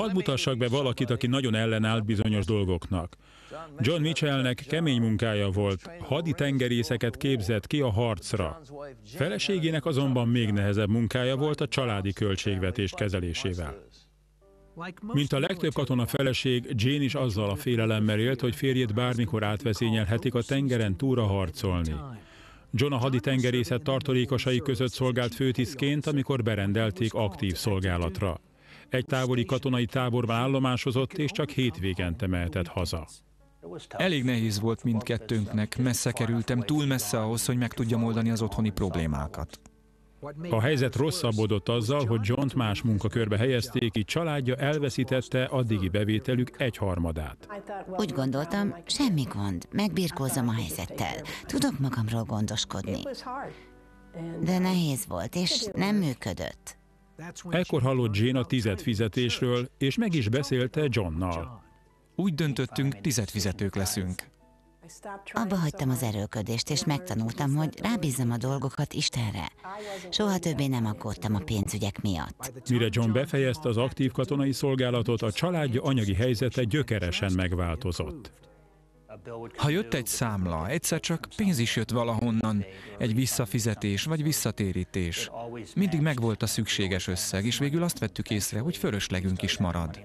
Hadd mutassak be valakit, aki nagyon ellenállt bizonyos dolgoknak. John Mitchellnek kemény munkája volt, hadi tengerészeket képzett ki a harcra. Feleségének azonban még nehezebb munkája volt a családi költségvetés kezelésével. Mint a legtöbb katona feleség, Jane is azzal a félelemmel élt, hogy férjét bármikor átveszényelhetik a tengeren túra harcolni. John a haditengerészet tartalékosai között szolgált főtisztként, amikor berendelték aktív szolgálatra. Egy távoli katonai táborban állomásozott, és csak hétvégente mehetett haza. Elég nehéz volt mindkettőnknek, messze kerültem, túl messze ahhoz, hogy meg tudjam oldani az otthoni problémákat. A helyzet rosszabbodott azzal, hogy John-t más munkakörbe helyezték, így családja elveszítette addigi bevételük egyharmadát. Úgy gondoltam, semmi gond, megbirkózom a helyzettel. Tudok magamról gondoskodni. De nehéz volt, és nem működött. Ekkor hallott Jane a tized fizetésről, és meg is beszélte Johnnal. Úgy döntöttünk, tizedfizetők leszünk. Abba hagytam az erőködést, és megtanultam, hogy rábízzam a dolgokat Istenre. Soha többé nem aggódtam a pénzügyek miatt. Mire John befejezte az aktív katonai szolgálatot, a családja anyagi helyzete gyökeresen megváltozott. Ha jött egy számla, egyszer csak pénz is jött valahonnan, egy visszafizetés vagy visszatérítés. Mindig megvolt a szükséges összeg, és végül azt vettük észre, hogy fölöslegünk is marad.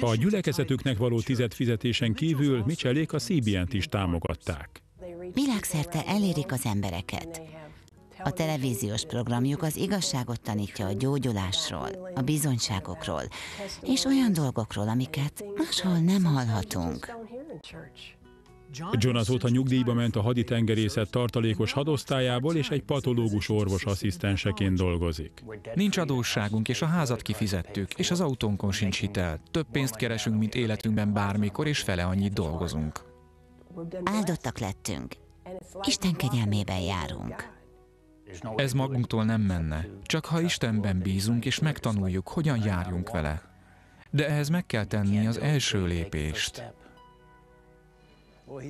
A gyülekezetüknek való tized fizetésen kívül Michelék a CBN-t is támogatták. Világszerte elérik az embereket. A televíziós programjuk az igazságot tanítja a gyógyulásról, a bizonyságokról, és olyan dolgokról, amiket máshol nem hallhatunk. John azóta nyugdíjba ment a haditengerészet tartalékos hadosztályából, és egy patológus orvos asszisztenseként dolgozik. Nincs adósságunk, és a házat kifizettük, és az autónkon sincs hitel. Több pénzt keresünk, mint életünkben bármikor, és fele annyit dolgozunk. Áldottak lettünk. Isten kegyelmében járunk. Ez magunktól nem menne, csak ha Istenben bízunk, és megtanuljuk, hogyan járjunk vele. De ehhez meg kell tenni az első lépést.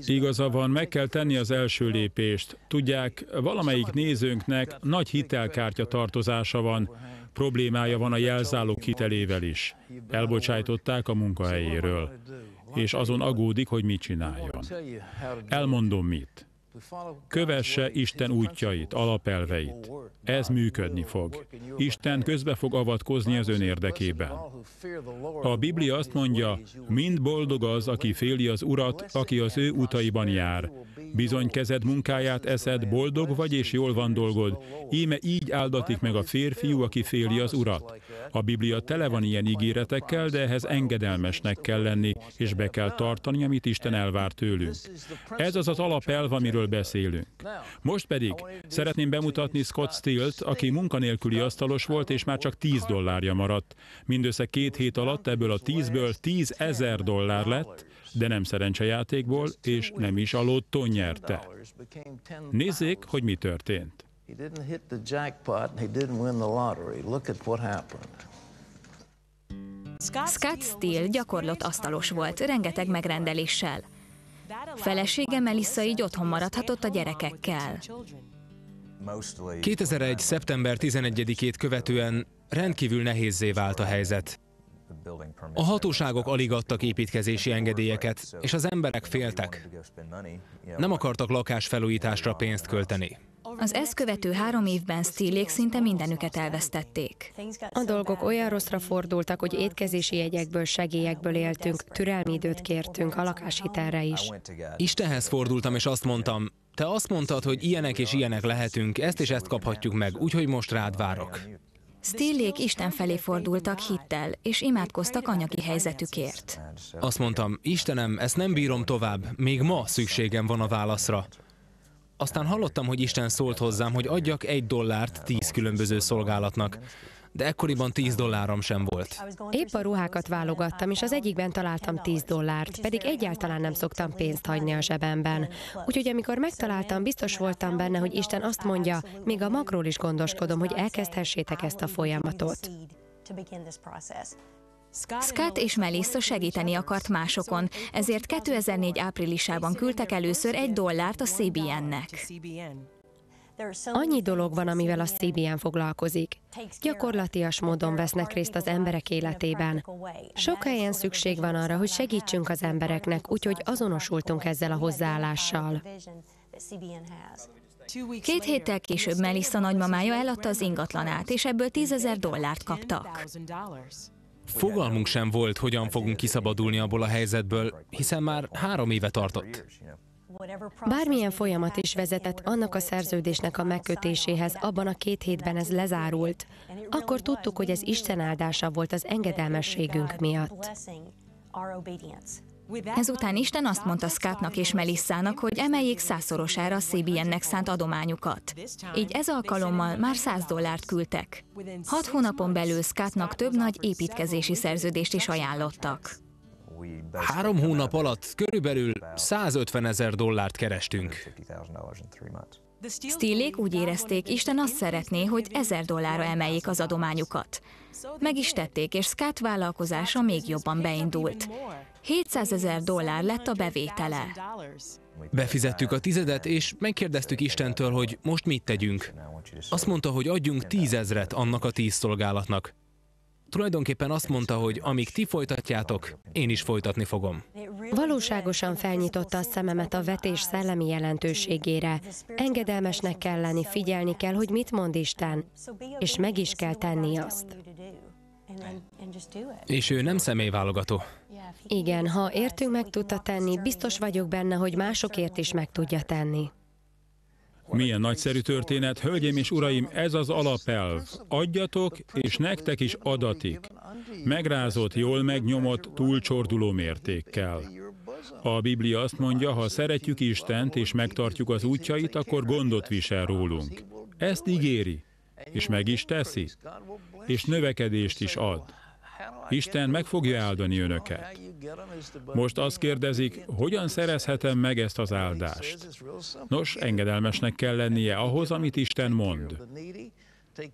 Igaza van, meg kell tenni az első lépést. Tudják, valamelyik nézőnknek nagy hitelkártya tartozása van, problémája van a jelzálók hitelével is. Elbocsájtották a munkahelyéről, és azon agódik, hogy mit csináljon. Elmondom mit. Kövesse Isten útjait, alapelveit. Ez működni fog. Isten közbe fog avatkozni az ön érdekében. A Biblia azt mondja, mind boldog az, aki féli az Urat, aki az ő utaiban jár. Bizony kezed munkáját eszed, boldog vagy és jól van dolgod. Íme így áldatik meg a férfiú, aki féli az Urat. A Biblia tele van ilyen ígéretekkel, de ehhez engedelmesnek kell lenni, és be kell tartani, amit Isten elvár tőlünk. Ez az az alapelv, amiről beszélünk. Most pedig szeretném bemutatni Scott Stilt, aki munkanélküli asztalos volt, és már csak 10 dollárja maradt. Mindössze két hét alatt ebből a 10-ből 10 ezer dollár lett, de nem szerencsejátékból, és nem is a lottó nyerte. Nézzék, hogy mi történt. Scott Steele gyakorlott asztalos volt, rengeteg megrendeléssel. Felesége Melissa így otthon maradhatott a gyerekekkel. 2001. szeptember 11-ét követően rendkívül nehézzé vált a helyzet. A hatóságok alig adtak építkezési engedélyeket, és az emberek féltek. Nem akartak lakásfelújításra pénzt költeni. Az ezt követő három évben Stillék szinte mindenüket elvesztették. A dolgok olyan rosszra fordultak, hogy étkezési jegyekből, segélyekből éltünk, türelmi időt kértünk, a lakáshitelre is. Istenhez fordultam, és azt mondtam, te azt mondtad, hogy ilyenek és ilyenek lehetünk, ezt és ezt kaphatjuk meg, úgyhogy most rád várok. Stillék Isten felé fordultak hittel, és imádkoztak anyagi helyzetükért. Azt mondtam, Istenem, ezt nem bírom tovább, még ma szükségem van a válaszra. Aztán hallottam, hogy Isten szólt hozzám, hogy adjak egy dollárt tíz különböző szolgálatnak, de ekkoriban 10 dollárom sem volt. Épp a ruhákat válogattam, és az egyikben találtam 10 dollárt, pedig egyáltalán nem szoktam pénzt hagyni a zsebemben. Úgyhogy amikor megtaláltam, biztos voltam benne, hogy Isten azt mondja, még a makról is gondoskodom, hogy elkezdhessétek ezt a folyamatot. Scott és Melissa segíteni akart másokon, ezért 2004 áprilisában küldtek először egy dollárt a CBN-nek. Annyi dolog van, amivel a CBN foglalkozik. Gyakorlatias módon vesznek részt az emberek életében. Sok helyen szükség van arra, hogy segítsünk az embereknek, úgyhogy azonosultunk ezzel a hozzáállással. Két héttel később Melissa nagymamája eladta az ingatlanát, és ebből 10 ezer dollárt kaptak. Fogalmunk sem volt, hogyan fogunk kiszabadulni abból a helyzetből, hiszen már három éve tartott. Bármilyen folyamat is vezetett annak a szerződésnek a megkötéséhez, abban a két hétben ez lezárult. Akkor tudtuk, hogy ez Isten áldása volt az engedelmességünk miatt. Ezután Isten azt mondta Scottnak és Melissának, hogy emeljék százszorosára a CBN-nek szánt adományukat. Így ez alkalommal már 100 dollárt küldtek. Hat hónapon belül Scottnak több nagy építkezési szerződést is ajánlottak. Három hónap alatt körülbelül 150 ezer dollárt kerestünk. Stillék úgy érezték, Isten azt szeretné, hogy ezer dollárra emeljék az adományukat. Meg is tették, és Scott vállalkozása még jobban beindult. 700 ezer dollár lett a bevétele. Befizettük a tizedet, és megkérdeztük Istentől, hogy most mit tegyünk. Azt mondta, hogy adjunk tízezret annak a tíz szolgálatnak. Tulajdonképpen azt mondta, hogy amíg ti folytatjátok, én is folytatni fogom. Valóságosan felnyitotta a szememet a vetés szellemi jelentőségére. Engedelmesnek kell lenni, figyelni kell, hogy mit mond Isten, és meg is kell tenni azt. És ő nem személyválogató. Igen, ha értünk meg tudta tenni, biztos vagyok benne, hogy másokért is meg tudja tenni. Milyen nagyszerű történet, hölgyeim és uraim, ez az alapelv. Adjatok, és nektek is adatik. Megrázott, jól megnyomott, túlcsorduló mértékkel. A Biblia azt mondja, ha szeretjük Istent és megtartjuk az útjait, akkor gondot visel rólunk. Ezt ígéri, és meg is teszi, és növekedést is ad. Isten meg fogja áldani önöket. Most azt kérdezik, hogyan szerezhetem meg ezt az áldást? Nos, engedelmesnek kell lennie ahhoz, amit Isten mond.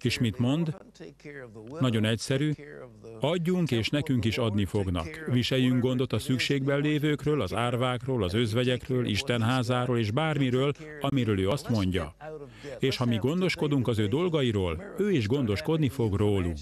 És mit mond? Nagyon egyszerű, adjunk és nekünk is adni fognak. Viseljünk gondot a szükségben lévőkről, az árvákról, az özvegyekről, Isten házáról és bármiről, amiről ő azt mondja. És ha mi gondoskodunk az ő dolgairól, ő is gondoskodni fog rólunk.